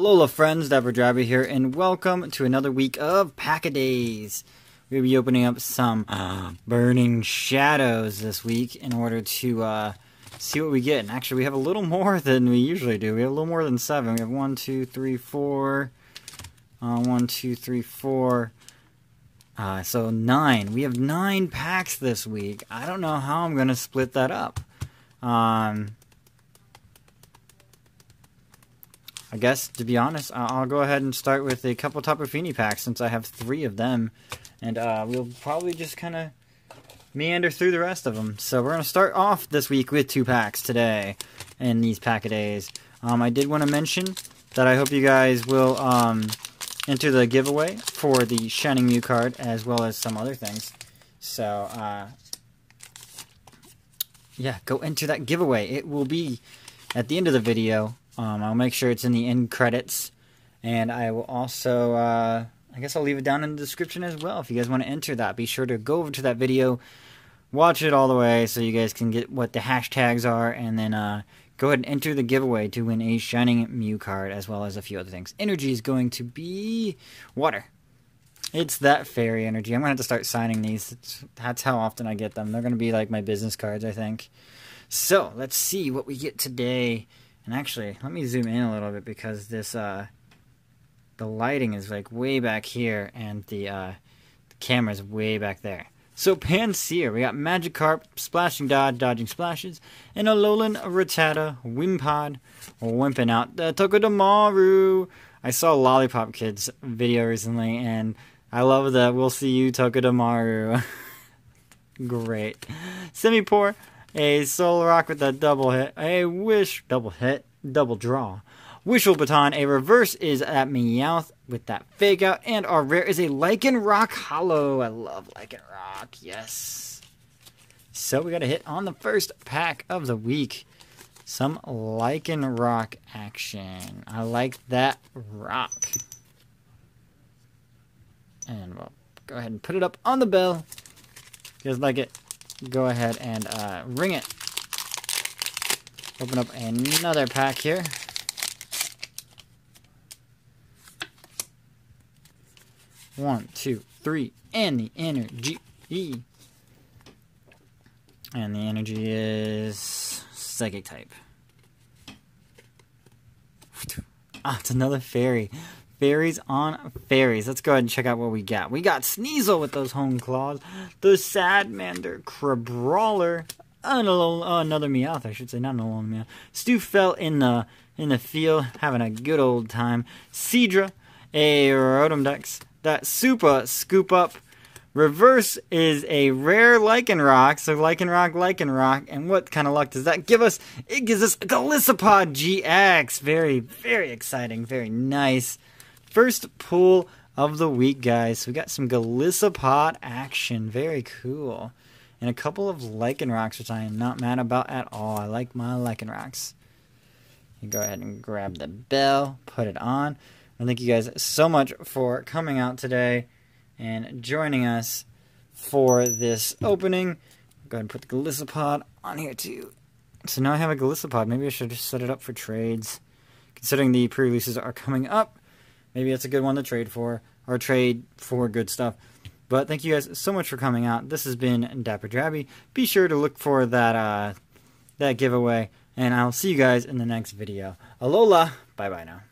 Alola friends, Dapper Draby here, and welcome to another week of Pack-A-Days. We'll be opening up some uh, Burning Shadows this week in order to uh, see what we get. And actually, we have a little more than we usually do. We have a little more than seven. We have one, two, three, four. Uh, one, two, three, four. Uh, so nine. We have nine packs this week. I don't know how I'm going to split that up. Um, I guess, to be honest, I'll go ahead and start with a couple Tapu packs since I have three of them. And uh, we'll probably just kind of meander through the rest of them. So we're going to start off this week with two packs today in these Pack-A-Days. Um, I did want to mention that I hope you guys will um, enter the giveaway for the Shining Mew card as well as some other things. So, uh, yeah, go enter that giveaway. It will be at the end of the video um, I'll make sure it's in the end credits. And I will also, uh, I guess I'll leave it down in the description as well. If you guys want to enter that, be sure to go over to that video, watch it all the way so you guys can get what the hashtags are, and then uh, go ahead and enter the giveaway to win a Shining Mew card as well as a few other things. Energy is going to be water. It's that fairy energy. I'm going to have to start signing these. It's, that's how often I get them. They're going to be like my business cards, I think. So, let's see what we get today. And actually, let me zoom in a little bit because this uh, the lighting is like way back here, and the uh, the camera's way back there. So Pansear, we got Magikarp, Splashing Dodge, Dodging Splashes, and Alolan Rattata, Wimpod, Wimping out the Togedemaru. I saw Lollipop Kids video recently, and I love that. We'll see you, Togedemaru. Great. Simipour, a Solrock with a double hit. A Wish, double hit, double draw. Wishful Baton, a reverse is at Meowth with that fake out. And our rare is a Lichen Lycanroc Hollow. I love Lichen Lycanroc, yes. So we got a hit on the first pack of the week. Some Lichen Lycanroc action. I like that rock. And we'll go ahead and put it up on the bell. You guys like it? Go ahead and uh, ring it. Open up another pack here. One, two, three, and the energy. And the energy is psychic type. Ah, it's another fairy. Fairies on fairies. Let's go ahead and check out what we got. We got Sneasel with those Hone Claws, the Sadmander, Crabrawler, another, uh, another Meowth, I should say, not an Alolan Meowth. Stufful in the in the field, having a good old time. Seadra, a Rotom Dex, that Super Scoop Up. Reverse is a rare Lycanroc, so Lycanroc, Lycanroc, and what kind of luck does that give us? It gives us a Golisopod GX. Very, very exciting, very nice. First pull of the week, guys. So we got some Golisopod action. Very cool. And a couple of Lycanrocs, which I am not mad about at all. I like my Lycanrocs. You go ahead and grab the bell, put it on. And thank you guys so much for coming out today and joining us for this opening. Go ahead and put the Golisopod on here too. So now I have a Golisopod. Maybe I should just set it up for trades. Considering the pre-releases are coming up, maybe it's a good one to trade for or trade for good stuff. But thank you guys so much for coming out. This has been Dapper Draby. Be sure to look for that uh, that giveaway, and I'll see you guys in the next video. Alola, bye bye now.